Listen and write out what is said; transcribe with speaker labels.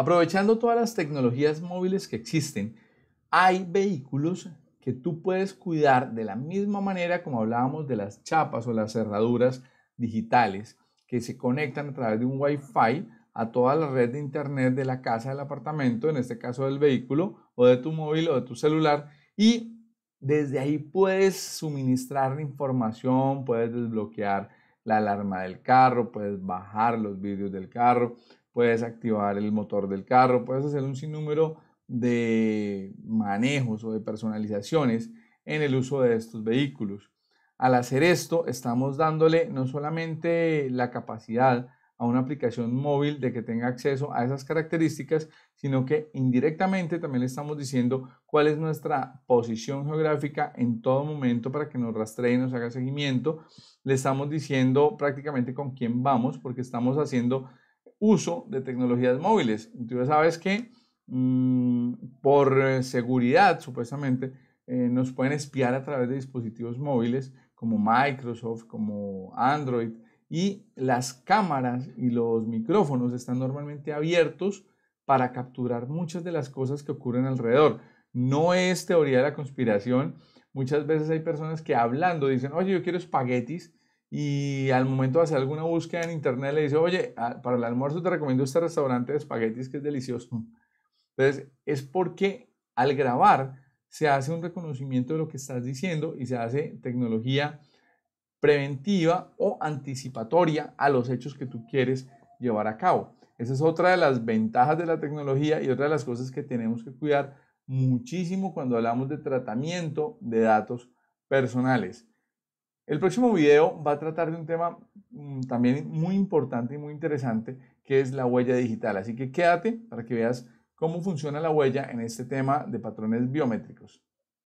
Speaker 1: Aprovechando todas las tecnologías móviles que existen, hay vehículos que tú puedes cuidar de la misma manera como hablábamos de las chapas o las cerraduras digitales que se conectan a través de un Wi-Fi a toda la red de internet de la casa, del apartamento, en este caso del vehículo o de tu móvil o de tu celular y desde ahí puedes suministrar información, puedes desbloquear la alarma del carro, puedes bajar los vídeos del carro, puedes activar el motor del carro, puedes hacer un sinnúmero de manejos o de personalizaciones en el uso de estos vehículos. Al hacer esto, estamos dándole no solamente la capacidad a una aplicación móvil de que tenga acceso a esas características, sino que indirectamente también le estamos diciendo cuál es nuestra posición geográfica en todo momento para que nos rastree y nos haga seguimiento. Le estamos diciendo prácticamente con quién vamos porque estamos haciendo uso de tecnologías móviles. Tú sabes que mm, por eh, seguridad, supuestamente, eh, nos pueden espiar a través de dispositivos móviles como Microsoft, como Android, y las cámaras y los micrófonos están normalmente abiertos para capturar muchas de las cosas que ocurren alrededor. No es teoría de la conspiración. Muchas veces hay personas que hablando dicen, oye, yo quiero espaguetis y al momento de hacer alguna búsqueda en internet le dice, oye, ah, para el almuerzo te recomiendo este restaurante de espaguetis que es delicioso. Entonces, es porque al grabar se hace un reconocimiento de lo que estás diciendo y se hace tecnología preventiva o anticipatoria a los hechos que tú quieres llevar a cabo. Esa es otra de las ventajas de la tecnología y otra de las cosas que tenemos que cuidar muchísimo cuando hablamos de tratamiento de datos personales. El próximo video va a tratar de un tema mm, también muy importante y muy interesante que es la huella digital. Así que quédate para que veas cómo funciona la huella en este tema de patrones biométricos.